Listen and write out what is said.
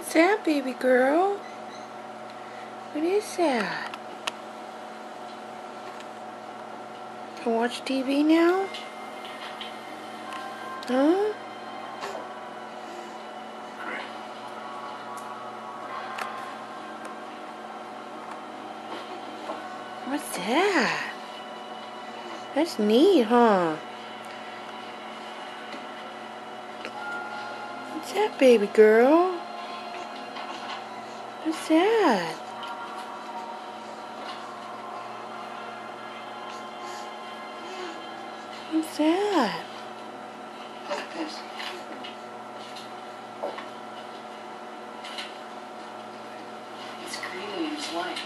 What's that, baby girl? What is that? Can watch TV now? Huh? What's that? That's neat, huh? What's that, baby girl? What's that? What's that? It's green and it's white.